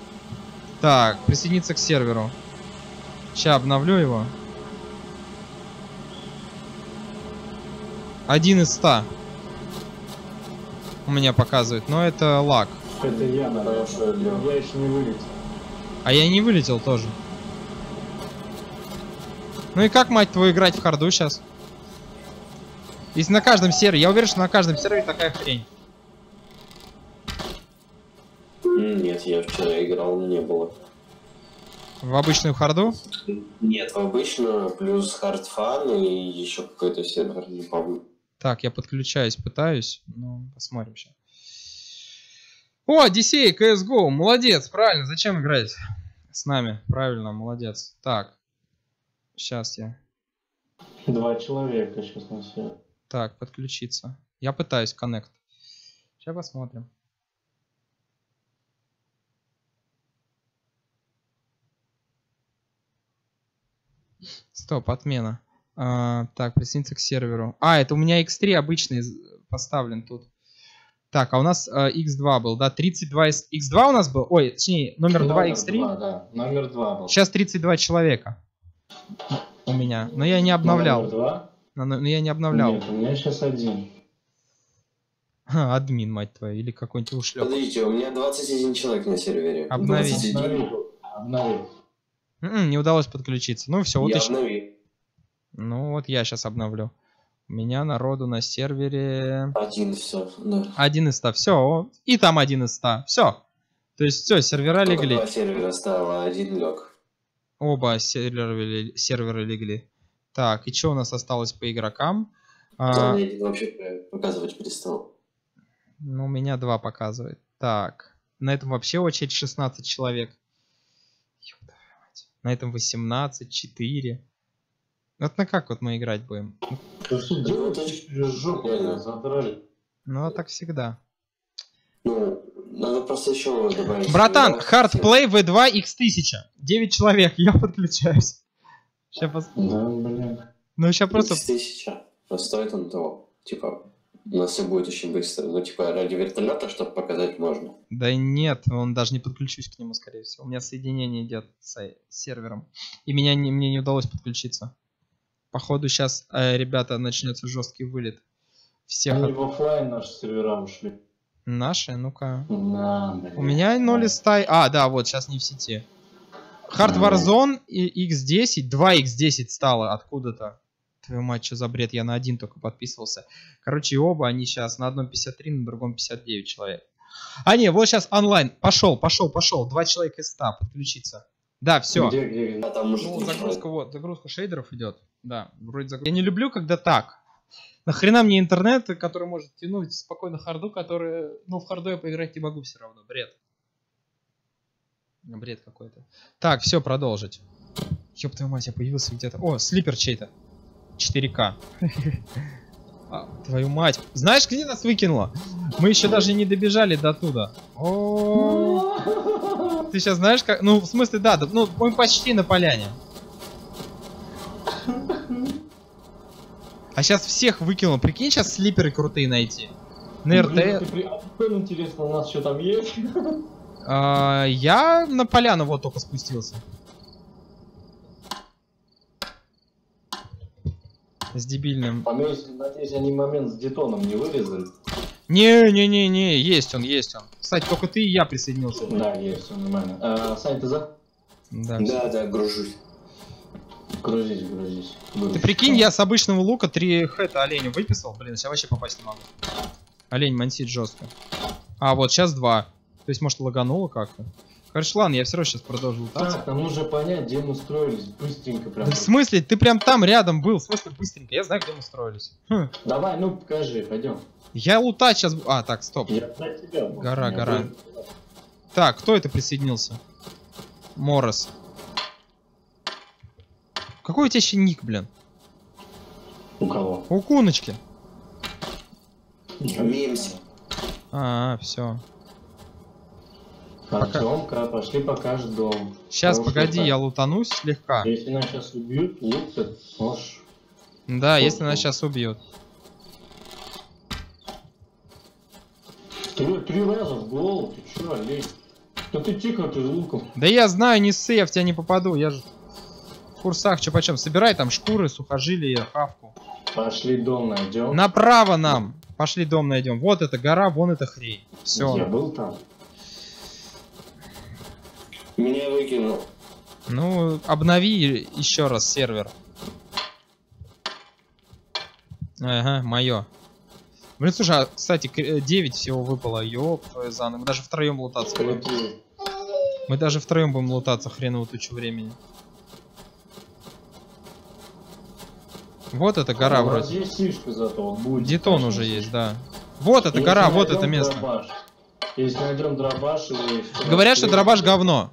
Speaker 1: Так, присоединиться к серверу. Сейчас обновлю его. Один из ста. У меня показывает, но это лаг.
Speaker 2: Это я, наверное.
Speaker 3: Хорошо.
Speaker 2: Я еще не вылетел.
Speaker 1: А я не вылетел тоже. Ну и как, мать твою, играть в харду сейчас? Если на каждом сервере, я уверен, что на каждом сервере такая хрень.
Speaker 3: Нет, я вчера играл, не было.
Speaker 1: В обычную харду?
Speaker 3: Нет, обычно плюс хардфан и еще какой-то сервер, не помню.
Speaker 1: Так, я подключаюсь, пытаюсь. Ну, посмотрим сейчас. О, Одиссей, CSGO, молодец, правильно, зачем играть с нами? Правильно, молодец. Так, сейчас я.
Speaker 2: Два человека сейчас на все.
Speaker 1: Так, подключиться. Я пытаюсь, коннект. Сейчас посмотрим. Стоп, отмена. А, так, присоединиться к серверу. А, это у меня X3 обычный поставлен тут. Так, а у нас а, X2 был, да? 32 из... X2 у нас был? Ой, точнее, номер 2 X3.
Speaker 2: Два, да. Номер два был.
Speaker 1: Сейчас 32 человека у меня. Но я не обновлял.
Speaker 2: Номер два?
Speaker 1: Но, но я не обновлял.
Speaker 2: Нет, у меня сейчас один.
Speaker 1: Ха, админ, мать твою, или какой-нибудь ушлеп.
Speaker 3: Подождите, у меня 21 человек на сервере.
Speaker 1: Обновить.
Speaker 3: 21.
Speaker 2: Обнови. Обнови.
Speaker 1: Не удалось подключиться. Ну все, вот
Speaker 3: Я
Speaker 1: еще.
Speaker 3: обнови.
Speaker 1: Ну вот я сейчас обновлю. У меня народу на сервере
Speaker 3: Один, все. Да.
Speaker 1: один из 100. Все. И там один из 100. Все. То есть все, сервера
Speaker 3: Только
Speaker 1: легли.
Speaker 3: Два сервера стало, а один лег.
Speaker 1: Оба сервера, сервера легли. Так, и что у нас осталось по игрокам? А,
Speaker 3: Да, мне один вообще показывать перестал.
Speaker 1: ну, у меня два показывает. Так. На этом вообще очередь 16 человек. На этом 18, 4. Вот на как вот мы играть будем?
Speaker 2: Что? Жопу задрали.
Speaker 1: Ну, а так всегда.
Speaker 3: Ну, надо просто еще добавить.
Speaker 1: Братан,
Speaker 3: сервера.
Speaker 1: Hardplay V2 X1000. 9 человек, я подключаюсь. Сейчас пос...
Speaker 2: Да, блин.
Speaker 1: Ну, сейчас просто...
Speaker 3: тысяча. Но стоит он того. Типа, у нас все будет очень быстро. Ну, типа, ради вертолета, чтобы показать, можно.
Speaker 1: Да нет, он даже не подключусь к нему, скорее всего. У меня соединение идет с э, сервером. И меня не, мне не удалось подключиться. Походу, сейчас, ребята, начнется жесткий вылет. Всех
Speaker 2: Они
Speaker 1: от-
Speaker 2: в оффлайн наши сервера ушли.
Speaker 1: Наши, ну-ка.
Speaker 2: На, блин.
Speaker 1: У меня 0 из 100... А, да, вот, сейчас не в сети. Hard Warzone и X10, 2X10 стало откуда-то. Твою мать, что за бред, я на один только подписывался. Короче, оба они сейчас на одном 53, на другом 59 человек. А не, вот сейчас онлайн. Пошел, пошел, пошел. Два человека из 100 подключиться. Да, все.
Speaker 2: Где, где, где?
Speaker 3: А там уже
Speaker 1: Ну, загрузка вот, загрузка шейдеров идет. Да, вроде загрузка. Я не люблю, когда так. Нахрена мне интернет, который может тянуть спокойно харду, который... Ну, в харду я поиграть не могу все равно. Бред. Бред какой-то. Так, все, продолжить. Ёб твою мать, я появился где-то. О, слипер чей-то. 4К. А, твою мать. Знаешь, где нас выкинуло? Мы еще даже не добежали до туда. О, ты сейчас знаешь как? Ну, в смысле, да, да, ну, мы почти на поляне. А сейчас всех выкинул. Прикинь, сейчас слиперы крутые найти. На РТ.
Speaker 2: интересно, у нас что там есть?
Speaker 1: А, я на поляну вот только спустился. С дебильным.
Speaker 2: Надеюсь, надеюсь, они момент с детоном не вырезали.
Speaker 1: Не-не-не-не, есть он, есть он. Кстати, только ты и я присоединился.
Speaker 2: Да, есть, все нормально. А, Сань, ты за?
Speaker 1: Да.
Speaker 3: Да, да, гружусь.
Speaker 2: Грузись, грузись.
Speaker 1: Ты прикинь, я с обычного лука три хэта оленя выписал. Блин, сейчас вообще попасть не могу. Олень мансит жестко. А, вот сейчас два. То есть, может, лагануло как-то? Короче, ладно, я все равно сейчас продолжу лутаться.
Speaker 2: Так, нам нужно понять, где мы строились. Быстренько прям.
Speaker 1: Да в смысле? Ты прям там рядом был. В смысле быстренько? Я знаю, где мы строились. Хм.
Speaker 2: Давай, ну покажи, пойдем.
Speaker 1: Я лутать сейчас... А, так, стоп.
Speaker 2: Я тебя. был.
Speaker 1: Гора,
Speaker 2: меня
Speaker 1: гора.
Speaker 2: был.
Speaker 1: Так, кто это присоединился? Морос. Какой у тебя еще ник, блин?
Speaker 2: У кого?
Speaker 1: У Куночки.
Speaker 3: Мемси.
Speaker 1: А, все.
Speaker 2: Артемка, пошли покажет дом.
Speaker 1: Сейчас,
Speaker 2: Хороший
Speaker 1: погоди, я лутанусь слегка.
Speaker 2: Если нас сейчас убьют, лук-то, можешь...
Speaker 1: Да, если нас сейчас убьют.
Speaker 2: Три, три раза в голову, ты чё, олень? Да ты тикал ты луком.
Speaker 1: Да я знаю, не ссы, я в тебя не попаду. Я же в курсах, что почем. Собирай там шкуры, сухожилия, хавку.
Speaker 2: Пошли дом найдем.
Speaker 1: Направо нам. Пошли дом найдем. Вот эта гора, вон эта хрень.
Speaker 2: Я
Speaker 1: Все.
Speaker 2: был там.
Speaker 3: Меня выкинул.
Speaker 1: Ну, обнови еще раз сервер. Ага, мое. Блин, слушай, а, кстати, к- э, 9 всего выпало. Ёп, твою за. Мы даже втроем лутаться будем. Мы даже втроем будем лутаться хреново тучу времени. Вот эта гора
Speaker 2: нас
Speaker 1: вроде.
Speaker 2: есть фишка зато, вот будет.
Speaker 1: Детон уже
Speaker 2: фишка.
Speaker 1: есть, да. Вот эта
Speaker 2: Если
Speaker 1: гора, вот это место.
Speaker 2: дробаш, Если найдем дробаш или...
Speaker 1: Говорят, что дробаш говно.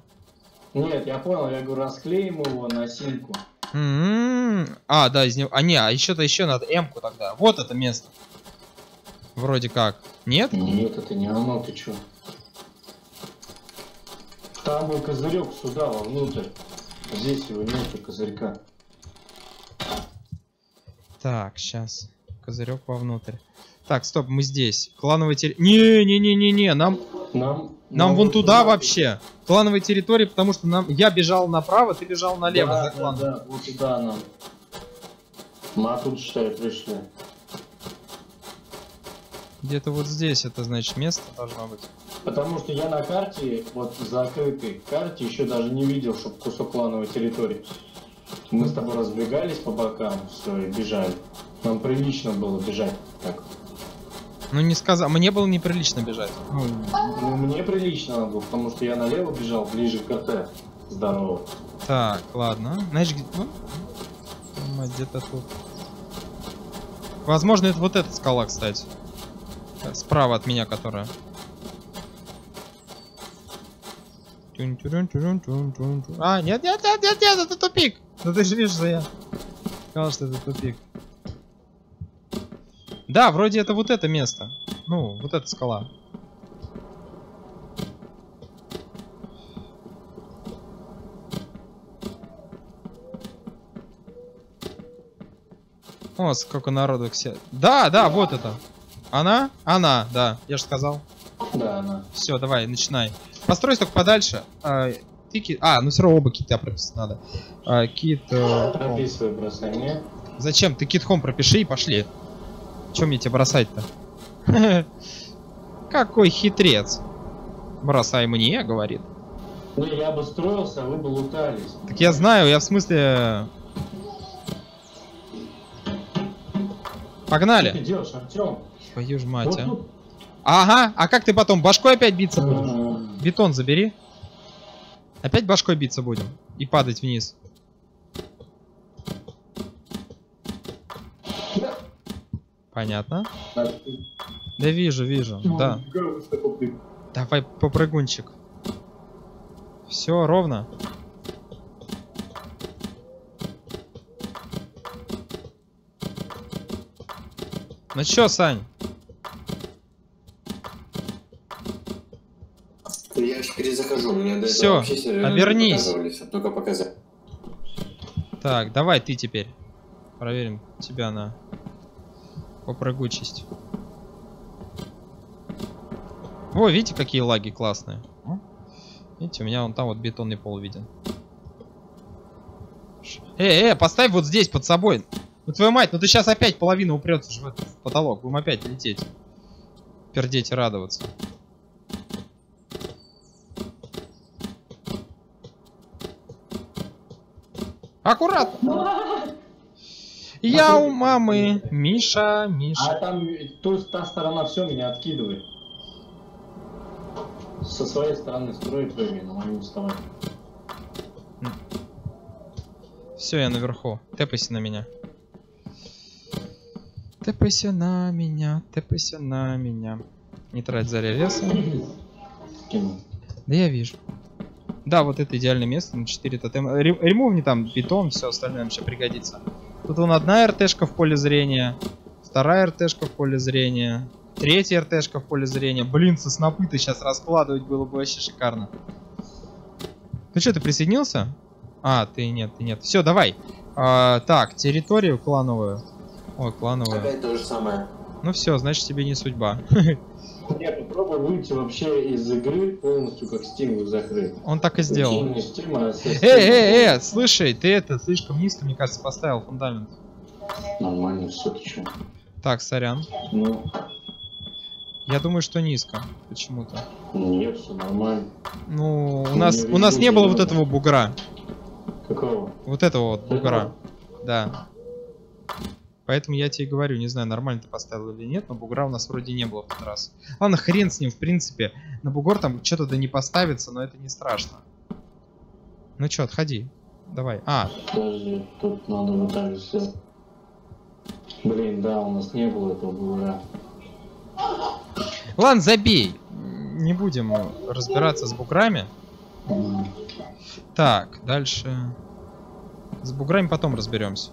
Speaker 2: Нет, я понял, я говорю, расклеим его на симку.
Speaker 1: М-м. А, да, из него. А, не, а еще-то еще надо М-ку тогда. Вот это место. Вроде как. Нет?
Speaker 2: Нет, это не оно, ты чё? Там был козырек сюда, вовнутрь. Здесь его нету, козырька.
Speaker 1: Так, сейчас. Козырек вовнутрь. Так, стоп, мы здесь. Клановая территория. Не-не-не-не-не, нам,
Speaker 2: Нам...
Speaker 1: нам вон
Speaker 2: вот
Speaker 1: туда вообще. Клановая территория, потому что нам. Я бежал направо, ты бежал налево
Speaker 2: да,
Speaker 1: за
Speaker 2: да,
Speaker 1: кланом.
Speaker 2: да, вот туда нам. Мы оттуда, считай, пришли.
Speaker 1: Где-то вот здесь это значит место должно быть.
Speaker 2: Потому что я на карте, вот в закрытой карте, еще даже не видел, чтобы кусок клановой территории. Мы с тобой разбегались по бокам, все, и бежали. Нам прилично было бежать.
Speaker 1: Ну не сказал. Мне было неприлично бежать. Ну,
Speaker 2: Ну, мне прилично было, потому что я налево бежал, ближе к КТ. Здорово.
Speaker 1: Так, ладно. Знаешь, где... ну, мать, где-то тут. Возможно, это вот эта скала, кстати. Так, Справа от меня, которая. А, нет, нет, нет, нет, нет, это тупик. Ну ты же видишь, что я сказал, что это тупик. Да, вроде это вот это место. Ну, вот эта скала. О, сколько народу все. Да, да, вот это. Она? Она, да, я же сказал.
Speaker 2: Да, она.
Speaker 1: Все, давай, начинай. Постройся только подальше. А, ты ки- А, ну все равно оба кита прописать надо. А, кит. э.
Speaker 2: Прописывай, бросай мне.
Speaker 1: Зачем? Ты кит хом пропиши и пошли. Чем мне тебе бросать-то? Какой хитрец. Бросай мне, говорит.
Speaker 2: Не, я бы строился, а вы бы лутались.
Speaker 1: Так я знаю, я в смысле...
Speaker 2: Что
Speaker 1: Погнали.
Speaker 2: ты делаешь, Артем?
Speaker 1: Твою ж мать,
Speaker 2: Вот
Speaker 1: а.
Speaker 2: тут-
Speaker 1: Ага, а как ты потом башкой опять биться будешь? Бетон забери. Опять башкой биться будем. И падать вниз. Понятно. Да вижу, вижу. Да.
Speaker 2: Что попрыг.
Speaker 1: Давай попрыгунчик. Все ровно. Ну чё, Сань?
Speaker 3: Я же перезахожу, до
Speaker 1: Всё,
Speaker 3: вообще серверы не
Speaker 1: обернись.
Speaker 3: а только показать.
Speaker 1: Так, давай ты теперь. Проверим тебя на попрыгучесть. О, видите, какие лаги классные. Видите, у меня вон там вот бетонный пол виден. Э, э, поставь вот здесь под собой. Ну твою мать, ну ты сейчас опять половина упрется же в этот потолок. Будем опять лететь. Пердеть и радоваться. Аккуратно. Я у мамы. Миша,
Speaker 2: А
Speaker 1: Миша.
Speaker 2: там, то та сторона все меня откидывает. Со своей стороны строй прыгай, но не вставай.
Speaker 1: Все, я наверху. Тэпайся на меня. Тэпайся на меня, тэпайся на меня. Не трать заря леса. Да я вижу. Да, вот это идеальное место на 4 тотема. Ре- Ремувни там бетон, все остальное нам сейчас пригодится. Тут вон одна РТшка в поле зрения, вторая РТшка в поле зрения, третья РТшка в поле зрения. Блин, со снопы-то сейчас раскладывать было бы вообще шикарно. Ну что, ты присоединился? А, ты нет, ты нет. Все, давай. А, так, территорию клановую. Ой, клановую.
Speaker 3: Опять то же самое.
Speaker 1: Ну все, значит тебе не судьба.
Speaker 2: Нет, попробуй выйти вообще из игры полностью, как Steam закрыт.
Speaker 1: Он так и сделал.
Speaker 2: Steam, а со
Speaker 1: Эй,
Speaker 2: Steam.
Speaker 1: эй, эй, слушай, ты это слишком низко, мне кажется, поставил фундамент.
Speaker 2: Нормально, все, ты чё?
Speaker 1: Так, сорян.
Speaker 2: Ну,
Speaker 1: Я думаю, что низко. Почему-то.
Speaker 2: нет, все нормально.
Speaker 1: Ну, у нас у нас не было вот этого бугра.
Speaker 2: Какого?
Speaker 1: Вот этого вот бугра. Да. Поэтому я тебе говорю, не знаю, нормально ты поставил или нет, но бугра у нас вроде не было в тот раз. Ладно, хрен с ним, в принципе. На бугор там что-то да не поставится, но это не страшно. Ну чё, отходи. Давай. А,
Speaker 2: Подожди, тут надо вот так сделать. Блин, да, у нас не было этого бугра.
Speaker 1: ладно, забей. Не будем разбираться с буграми. Так, дальше. С буграми потом разберемся.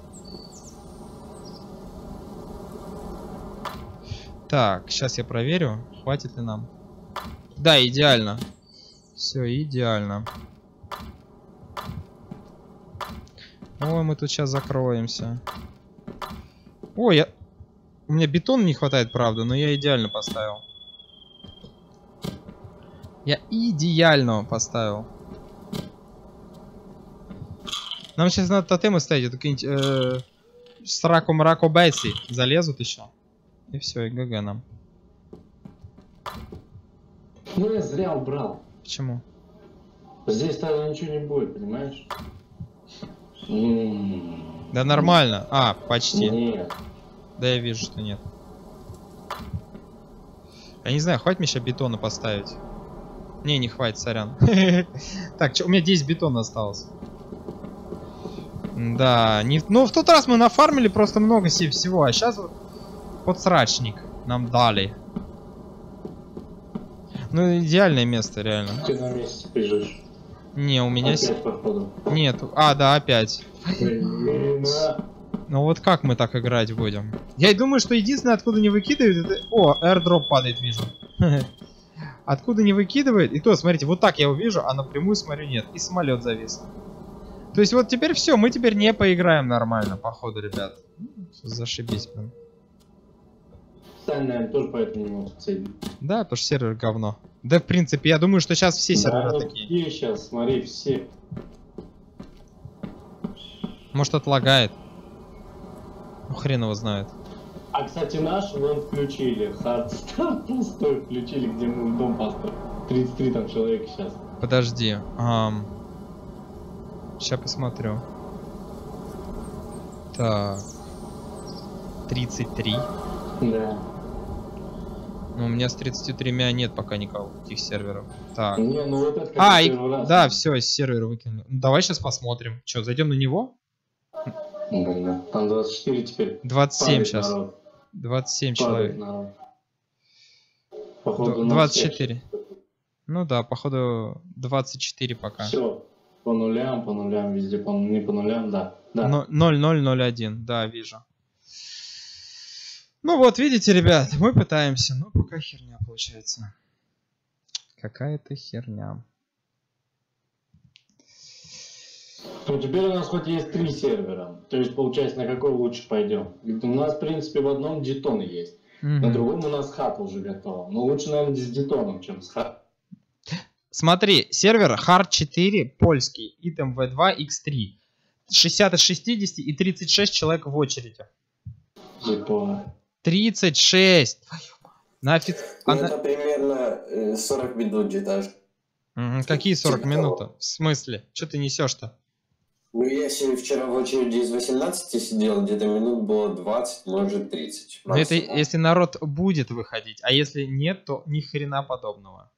Speaker 1: Так, сейчас я проверю, хватит ли нам. Да, идеально. Все, идеально. Ой, мы тут сейчас закроемся. Ой, я... У меня бетона не хватает, правда, но я идеально поставил. Я идеально поставил. Нам сейчас надо тотемы ставить, это какие-нибудь э, Срако Мрако Бесси залезут еще. И все, и ГГ нам.
Speaker 2: Ну я зря убрал.
Speaker 1: Почему?
Speaker 2: Здесь тогда ничего не будет, понимаешь?
Speaker 1: Да нормально. А, почти.
Speaker 2: Нет.
Speaker 1: Да я вижу, что нет. Я не знаю, хватит мне сейчас бетона поставить? Не, не хватит, сорян. Так, у меня 10 бетона осталось. Да, не... ну в тот раз мы нафармили просто много всего, а сейчас вот подсрачник нам дали. Ну, идеальное место, реально.
Speaker 2: Ты на месте бежишь.
Speaker 1: Не, у меня...
Speaker 2: Опять походу.
Speaker 1: Нет, а, да, опять. Ну вот как мы так играть будем? Я и думаю, что единственное, откуда не выкидывает, это... О, airdrop падает, вижу. Откуда не выкидывает, и то, смотрите, вот так я его вижу, а напрямую смотрю, нет. И самолет завис. То есть вот теперь все, мы теперь не поиграем нормально, походу, ребят. Зашибись, блин.
Speaker 2: Сань, наверное, тоже поэтому не может целить.
Speaker 1: Да, потому что сервер говно. Да, в принципе, я думаю, что сейчас все сервера
Speaker 2: Да,
Speaker 1: такие.
Speaker 2: Все сейчас, смотри, все.
Speaker 1: Может, отлагает. Ну, хрен его знает.
Speaker 2: А, кстати, наш вон включили. Хардстар пустой включили, где мы дом построили. 33 там человек сейчас.
Speaker 1: Подожди. Сейчас посмотрю. Так. 33.
Speaker 2: Да.
Speaker 1: Ну, у меня с 33 нет пока никаких серверов. Так.
Speaker 2: Не, ну вот это
Speaker 1: А, и-
Speaker 2: раз.
Speaker 1: да, все, с сервера выкинули. Ну, давай сейчас посмотрим. Че, зайдем на него?
Speaker 2: Блин, да. Там 24 теперь.
Speaker 1: 27
Speaker 2: Падает
Speaker 1: сейчас.
Speaker 2: народ,
Speaker 1: 27
Speaker 2: падает
Speaker 1: человек.
Speaker 2: народ. Походу,
Speaker 1: Д-
Speaker 2: на
Speaker 1: 24. Ну да, походу 24 пока.
Speaker 2: Все. По нулям, по нулям, везде по, не по нулям, да. Да.
Speaker 1: Но- 0001, да, вижу. Ну вот, видите, ребят, мы пытаемся, но пока херня получается. Какая-то херня.
Speaker 2: Ну, теперь у нас хоть есть три сервера. То есть, получается, на какой лучше пойдем? У нас, в принципе, в одном детон есть. На
Speaker 1: Мгм.
Speaker 2: другом у нас хат уже готов. Но лучше, наверное, с детоном, чем с хат.
Speaker 1: Смотри, сервер Hard 4 польский, Item V2 X3. 60 из 60 и 36 человек в очереди.
Speaker 2: Типа...
Speaker 1: 36! Твою мать. На офи...
Speaker 3: Ну,
Speaker 1: а на-
Speaker 3: это примерно э, 40 минут где-то.
Speaker 1: Какие 40
Speaker 3: Типа
Speaker 1: минут?
Speaker 3: того.
Speaker 1: В смысле? Что ты несешь-то?
Speaker 3: Ну, я себе вчера в очереди из 18 сидел, где-то минут было 20, может 30.
Speaker 1: Ну это если народ будет выходить, а если нет, то ни хрена подобного.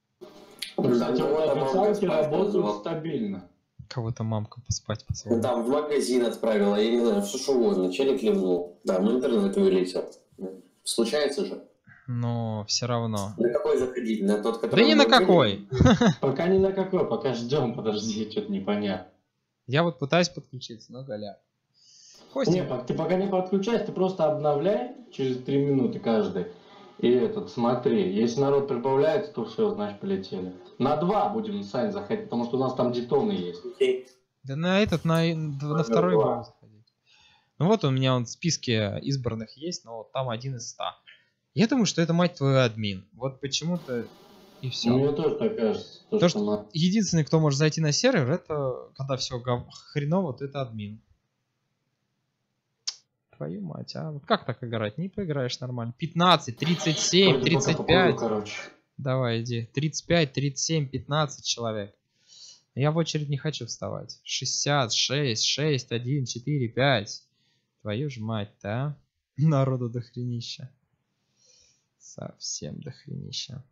Speaker 2: Кстати,
Speaker 3: Там
Speaker 2: вот
Speaker 3: кого-то мамка
Speaker 2: официалки
Speaker 3: спать
Speaker 2: работают стабильно.
Speaker 1: Кого-то мамка поспать позвала.
Speaker 3: Там в магазин отправила, я не знаю, все что угодно. Челик ливнул. Да, в интернет вылетел. Случается же.
Speaker 1: Но все равно.
Speaker 3: На какой заходить? На тот,
Speaker 1: Да
Speaker 3: который...
Speaker 1: ни
Speaker 3: мы
Speaker 1: на какой.
Speaker 2: Пока ни на какой, пока ждем, подожди, что-то непонятно.
Speaker 1: Я вот пытаюсь подключиться, но голяк.
Speaker 2: Не,
Speaker 1: Хостинг.
Speaker 2: пок- ты пока не подключайся, ты просто обновляй через 3 минуты каждый. И этот, смотри, если народ прибавляется, то все, значит полетели. На два будем Сань заходить, потому что у нас там детоны есть.
Speaker 1: Да на этот, на, на второй
Speaker 2: два.
Speaker 1: Ну вот у меня он в списке избранных есть, но вот там один из ста. Я думаю, что это, мать твою, админ. Вот почему-то и все.
Speaker 2: Мне тоже так кажется. То,
Speaker 1: То,
Speaker 2: что на-
Speaker 1: Единственный, кто может зайти на сервер, это когда все хреново, то это админ. Твою мать, а вот как так играть? Не поиграешь нормально. 15, 37,
Speaker 2: Пойду пока попробую,
Speaker 1: 35.
Speaker 2: короче.
Speaker 1: Давай, иди. 35, 37, 15 человек. Я в очередь не хочу вставать. 66, 6, 1, 4, 5. Твою ж мать-то, а? Народу дохренища. Совсем дохренища.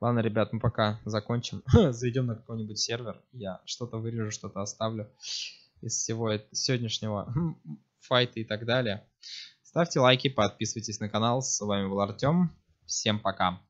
Speaker 1: Ладно, ребят, мы пока закончим. Зайдем на какой-нибудь сервер. Я что-то вырежу, что-то оставлю из всего сегодняшнего файта и так далее. Ставьте лайки, подписывайтесь на канал. С вами был Артем. Всем пока.